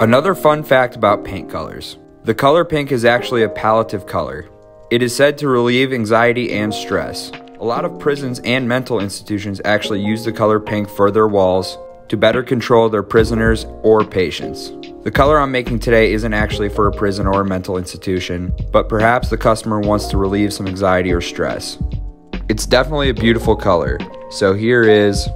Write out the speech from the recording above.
Another fun fact about paint colors. The color pink is actually a palliative color. It is said to relieve anxiety and stress. A lot of prisons and mental institutions actually use the color pink for their walls to better control their prisoners or patients. The color I'm making today isn't actually for a prison or a mental institution, but perhaps the customer wants to relieve some anxiety or stress. It's definitely a beautiful color, so here is